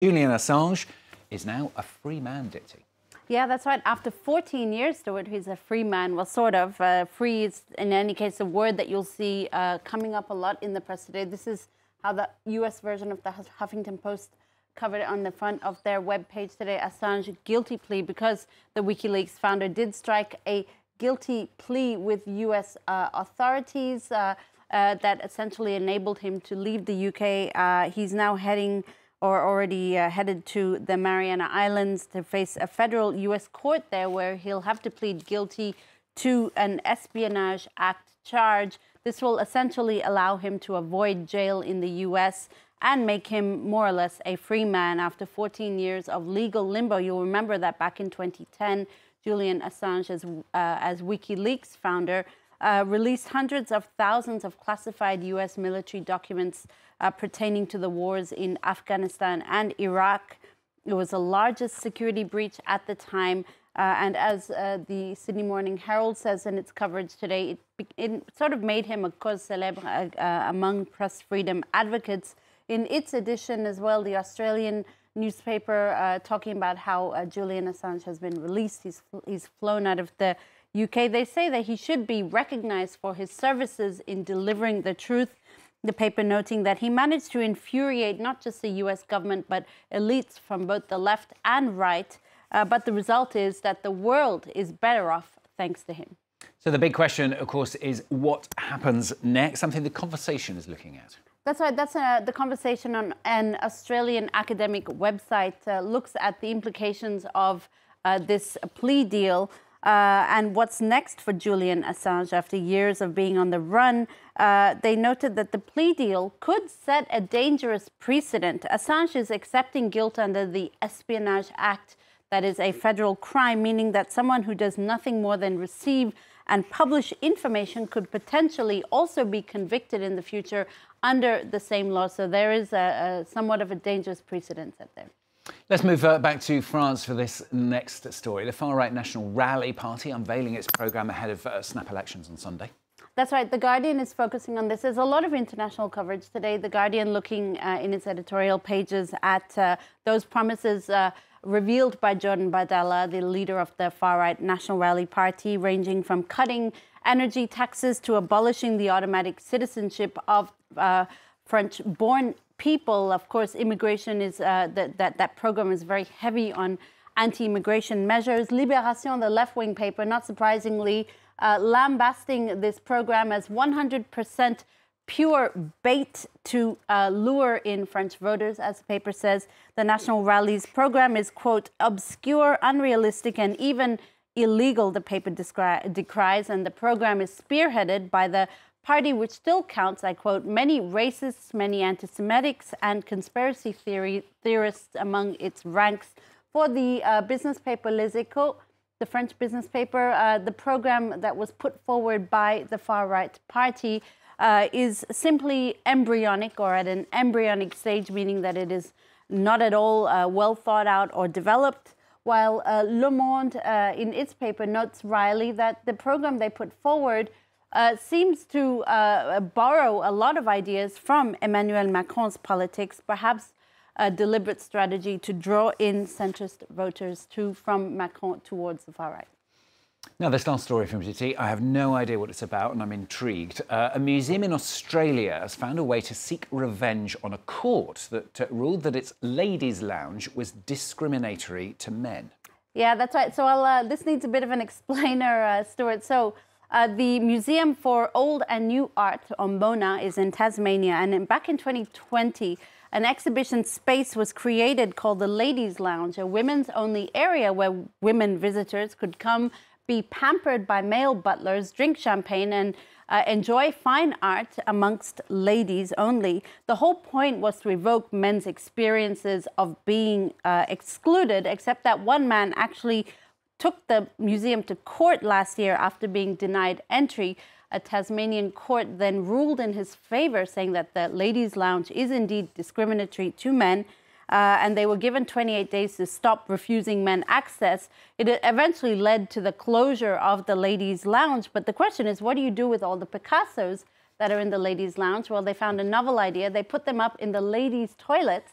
Julian Assange is now a free man, Dipti. Yeah, that's right. After 14 years, Stuart, he's a free man. Well, sort of. Uh, free is, in any case, a word that you'll see uh, coming up a lot in the press today. This is how the US version of the Huffington Post covered it on the front of their webpage today. Assange guilty plea because the WikiLeaks founder did strike a guilty plea with US uh, authorities uh, uh, that essentially enabled him to leave the UK. Uh, he's now heading or already uh, headed to the Mariana Islands to face a federal U.S. court there where he'll have to plead guilty to an Espionage Act charge. This will essentially allow him to avoid jail in the U.S. and make him more or less a free man after 14 years of legal limbo. You'll remember that back in 2010, Julian Assange, as, uh, as WikiLeaks founder, uh, released hundreds of thousands of classified U.S. military documents uh, pertaining to the wars in Afghanistan and Iraq. It was the largest security breach at the time. Uh, and as uh, the Sydney Morning Herald says in its coverage today, it, it sort of made him a cause célèbre uh, among press freedom advocates. In its edition as well, the Australian newspaper uh, talking about how uh, Julian Assange has been released. He's, he's flown out of the UK. They say that he should be recognized for his services in delivering the truth. The paper noting that he managed to infuriate not just the US government, but elites from both the left and right. Uh, but the result is that the world is better off thanks to him. So the big question, of course, is what happens next? Something the conversation is looking at. That's right. That's uh, the conversation on an Australian academic website uh, looks at the implications of uh, this plea deal. Uh, and what's next for Julian Assange after years of being on the run? Uh, they noted that the plea deal could set a dangerous precedent. Assange is accepting guilt under the Espionage Act, that is a federal crime, meaning that someone who does nothing more than receive and publish information could potentially also be convicted in the future under the same law. So there is a, a somewhat of a dangerous precedent set there. Let's move uh, back to France for this next story. The far right National Rally Party unveiling its programme ahead of uh, snap elections on Sunday. That's right. The Guardian is focusing on this. There's a lot of international coverage today. The Guardian looking uh, in its editorial pages at uh, those promises uh, revealed by Jordan Bardella, the leader of the far right National Rally Party, ranging from cutting energy taxes to abolishing the automatic citizenship of uh, French born people. Of course, immigration is uh, that, that that program is very heavy on anti-immigration measures. Libération, the left-wing paper, not surprisingly, uh, lambasting this program as 100% pure bait to uh, lure in French voters, as the paper says. The National Rallies program is, quote, obscure, unrealistic, and even illegal, the paper decries, and the program is spearheaded by the party which still counts, I quote, many racists, many anti Semitics, and conspiracy theory theorists among its ranks. For the uh, business paper Les Echos, the French business paper, uh, the program that was put forward by the far right party uh, is simply embryonic or at an embryonic stage, meaning that it is not at all uh, well thought out or developed. While uh, Le Monde, uh, in its paper, notes wryly that the program they put forward uh, seems to uh, borrow a lot of ideas from Emmanuel Macron's politics, perhaps a deliberate strategy to draw in centrist voters to, from Macron towards the far right. Now, this last story from GT, I have no idea what it's about and I'm intrigued. Uh, a museum in Australia has found a way to seek revenge on a court that uh, ruled that its ladies' lounge was discriminatory to men. Yeah, that's right. So uh, this needs a bit of an explainer, uh, Stuart. So uh, the Museum for Old and New Art on Mona is in Tasmania, and back in 2020, an exhibition space was created called the Ladies Lounge, a women's only area where women visitors could come, be pampered by male butlers, drink champagne, and uh, enjoy fine art amongst ladies only. The whole point was to evoke men's experiences of being uh, excluded, except that one man actually took the museum to court last year after being denied entry. A Tasmanian court then ruled in his favor, saying that the ladies' lounge is indeed discriminatory to men. Uh, and they were given 28 days to stop refusing men access. It eventually led to the closure of the ladies' lounge. But the question is, what do you do with all the Picassos that are in the ladies' lounge? Well, they found a novel idea. They put them up in the ladies' toilets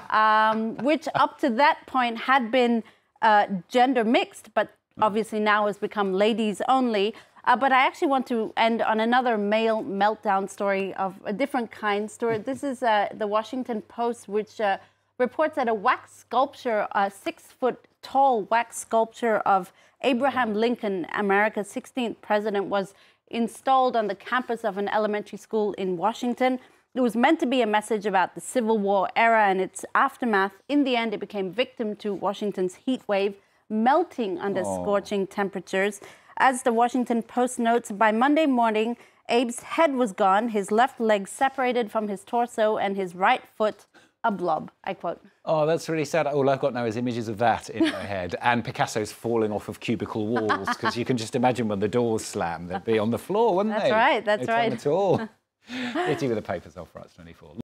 um, which up to that point had been uh, gender mixed, but obviously now has become ladies only. Uh, but I actually want to end on another male meltdown story of a different kind story. This is uh, the Washington Post, which uh, reports that a wax sculpture, a six foot tall wax sculpture of Abraham Lincoln, America's 16th president, was installed on the campus of an elementary school in Washington. It was meant to be a message about the Civil War era and its aftermath. In the end, it became victim to Washington's heat wave, melting under oh. scorching temperatures. As the Washington Post notes, by Monday morning, Abe's head was gone, his left leg separated from his torso, and his right foot a blob. I quote. Oh, that's really sad. All I've got now is images of that in my head and Picasso's falling off of cubicle walls because you can just imagine when the doors slam, they'd be on the floor, wouldn't that's they? That's right, that's no right. At all. Dipti with the papers off, France 24.